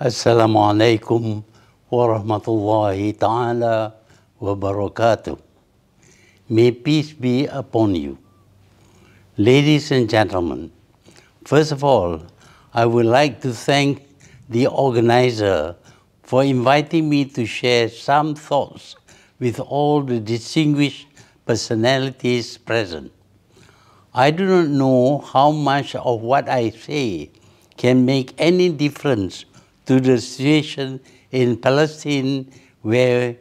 Alaikum wa rahmatullahi ta'ala wa barakatuh. May peace be upon you. Ladies and gentlemen, first of all, I would like to thank the organizer for inviting me to share some thoughts with all the distinguished personalities present. I do not know how much of what I say can make any difference to the situation in Palestine where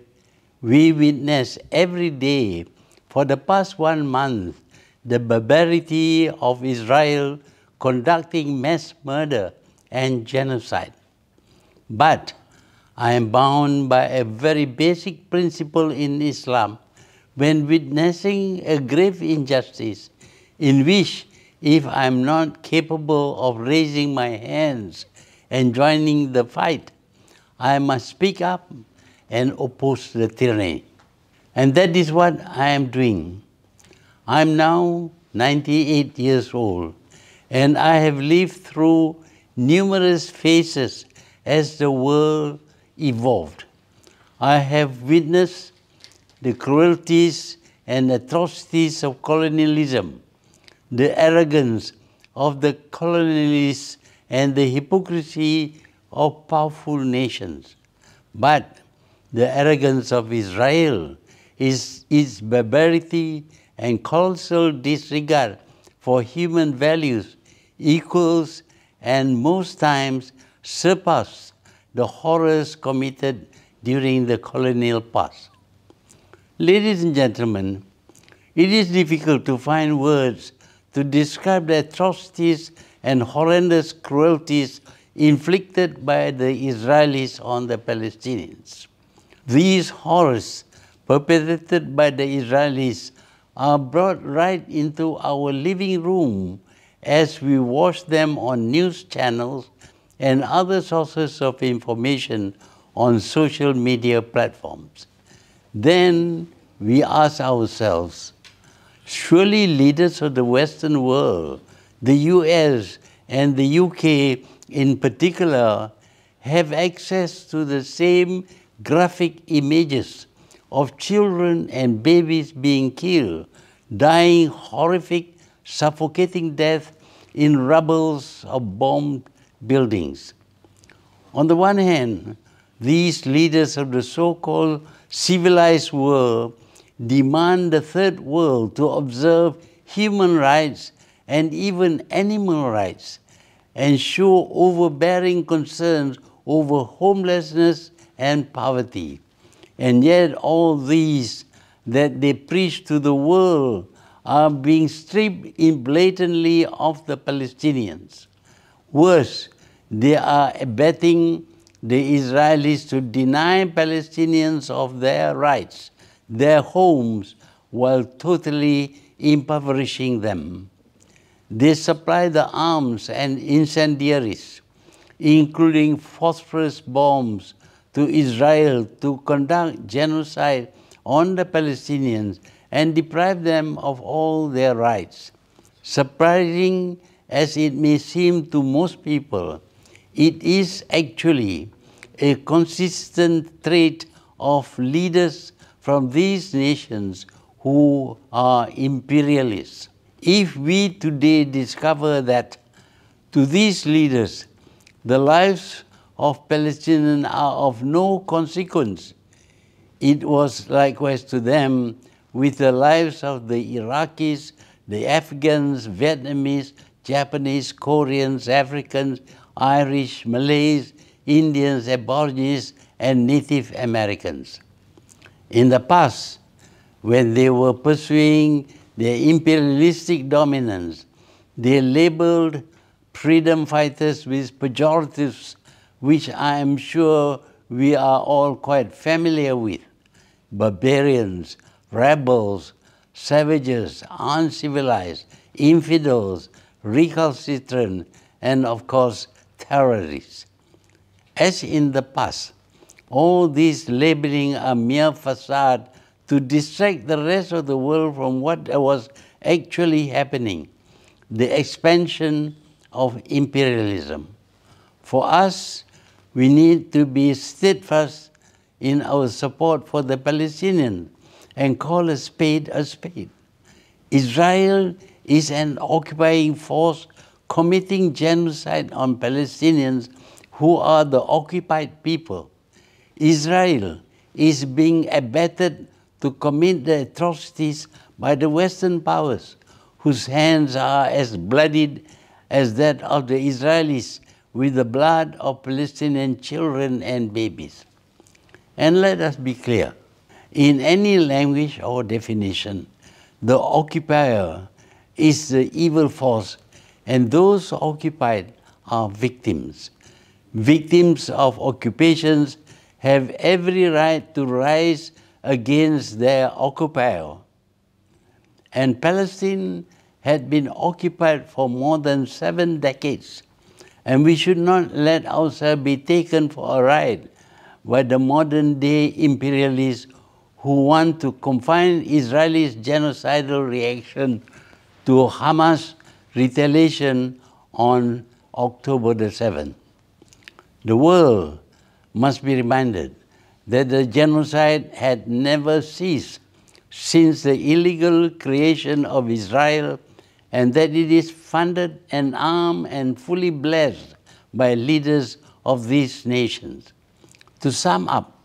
we witness every day for the past one month the barbarity of Israel conducting mass murder and genocide. But I am bound by a very basic principle in Islam when witnessing a grave injustice in which if I am not capable of raising my hands and joining the fight, I must speak up and oppose the tyranny. And that is what I am doing. I am now 98 years old and I have lived through numerous phases as the world evolved. I have witnessed the cruelties and atrocities of colonialism, the arrogance of the colonialists, and the hypocrisy of powerful nations. But the arrogance of Israel is its barbarity and colossal disregard for human values equals and most times surpass the horrors committed during the colonial past. Ladies and gentlemen, it is difficult to find words to describe the atrocities and horrendous cruelties inflicted by the Israelis on the Palestinians. These horrors perpetrated by the Israelis are brought right into our living room as we watch them on news channels and other sources of information on social media platforms. Then we ask ourselves, surely leaders of the Western world, the US and the UK in particular, have access to the same graphic images of children and babies being killed, dying horrific, suffocating death in rubbles of bombed buildings. On the one hand, these leaders of the so-called civilized world demand the third world to observe human rights and even animal rights and show overbearing concerns over homelessness and poverty. And yet all these that they preach to the world are being stripped blatantly of the Palestinians. Worse, they are abetting the Israelis to deny Palestinians of their rights, their homes, while totally impoverishing them. They supply the arms and incendiaries, including phosphorus bombs, to Israel to conduct genocide on the Palestinians and deprive them of all their rights. Surprising as it may seem to most people, it is actually a consistent trait of leaders from these nations who are imperialists. If we today discover that to these leaders the lives of Palestinians are of no consequence, it was likewise to them with the lives of the Iraqis, the Afghans, Vietnamese, Japanese, Koreans, Africans, Irish, Malays, Indians, Aborigines, and Native Americans. In the past, when they were pursuing their imperialistic dominance, they labeled freedom fighters with pejoratives, which I am sure we are all quite familiar with. Barbarians, rebels, savages, uncivilized, infidels, recalcitrant, and of course, terrorists. As in the past, all these labeling a mere facade to distract the rest of the world from what was actually happening, the expansion of imperialism. For us we need to be steadfast in our support for the Palestinians and call a spade a spade. Israel is an occupying force committing genocide on Palestinians who are the occupied people. Israel is being abetted to commit the atrocities by the Western powers, whose hands are as bloodied as that of the Israelis with the blood of Palestinian children and babies. And let us be clear, in any language or definition, the occupier is the evil force and those occupied are victims. Victims of occupations have every right to rise against their occupier. And Palestine had been occupied for more than seven decades. And we should not let ourselves be taken for a ride by the modern day imperialists who want to confine Israel's genocidal reaction to Hamas retaliation on October the 7th. The world must be reminded that the genocide had never ceased since the illegal creation of Israel and that it is funded and armed and fully blessed by leaders of these nations. To sum up,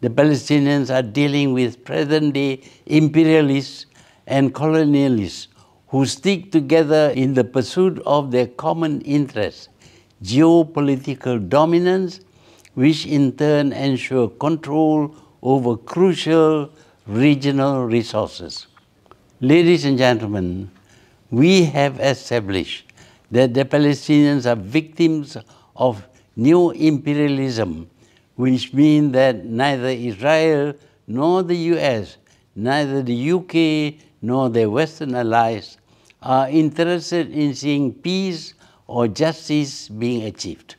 the Palestinians are dealing with present-day imperialists and colonialists who stick together in the pursuit of their common interests, geopolitical dominance, which in turn ensure control over crucial regional resources. Ladies and gentlemen, we have established that the Palestinians are victims of new imperialism, which means that neither Israel nor the US, neither the UK nor their Western allies are interested in seeing peace or justice being achieved.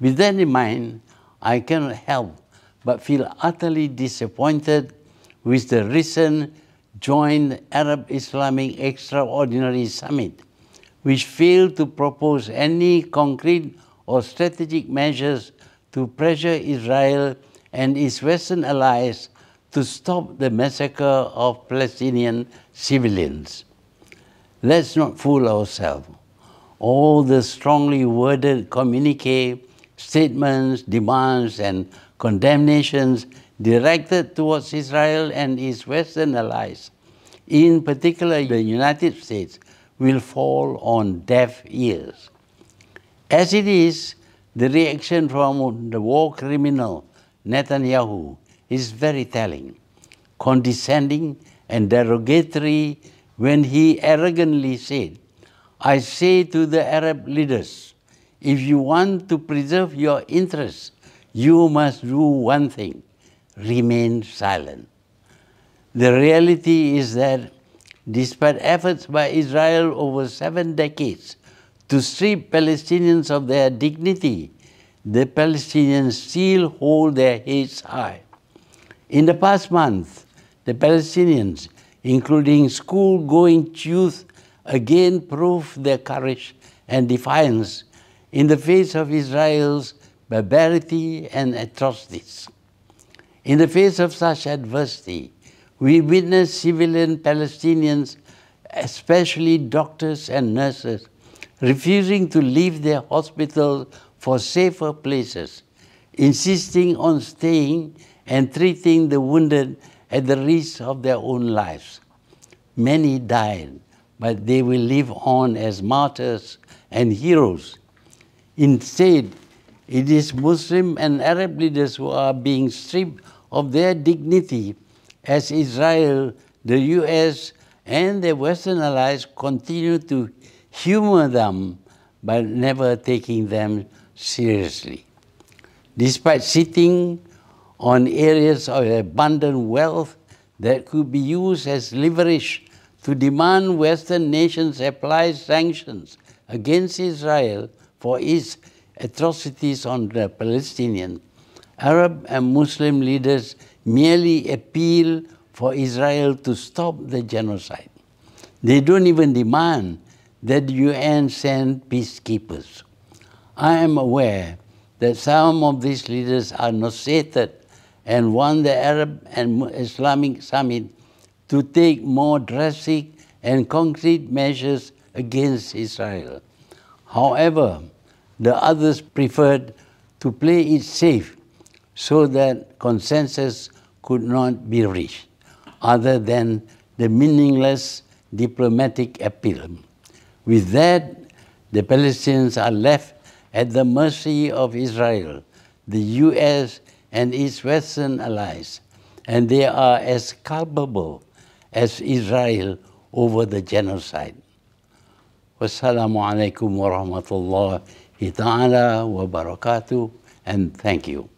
With that in mind, I cannot help but feel utterly disappointed with the recent joint Arab Islamic Extraordinary Summit, which failed to propose any concrete or strategic measures to pressure Israel and its Western allies to stop the massacre of Palestinian civilians. Let's not fool ourselves. All the strongly worded communique, statements, demands, and condemnations directed towards Israel and its Western allies, in particular the United States, will fall on deaf ears. As it is, the reaction from the war criminal Netanyahu is very telling, condescending and derogatory when he arrogantly said, I say to the Arab leaders, if you want to preserve your interests, you must do one thing, remain silent. The reality is that despite efforts by Israel over seven decades to strip Palestinians of their dignity, the Palestinians still hold their heads high. In the past month, the Palestinians, including school-going youth, again proved their courage and defiance in the face of Israel's barbarity and atrocities. In the face of such adversity, we witness civilian Palestinians, especially doctors and nurses, refusing to leave their hospitals for safer places, insisting on staying and treating the wounded at the risk of their own lives. Many died, but they will live on as martyrs and heroes. Instead, it is Muslim and Arab leaders who are being stripped of their dignity as Israel, the US, and their Western allies continue to humor them by never taking them seriously. Despite sitting on areas of abundant wealth that could be used as leverage to demand Western nations apply sanctions against Israel for its atrocities on the Palestinians, Arab and Muslim leaders merely appeal for Israel to stop the genocide. They don't even demand that the UN send peacekeepers. I am aware that some of these leaders are nauseated and want the Arab and Islamic summit to take more drastic and concrete measures against Israel. However, the others preferred to play it safe so that consensus could not be reached, other than the meaningless diplomatic appeal. With that, the Palestinians are left at the mercy of Israel, the U.S., and its Western allies, and they are as culpable as Israel over the genocide. Wassalamu alaikum wa rahmatullahi ta'ala wa barakatuh, and thank you.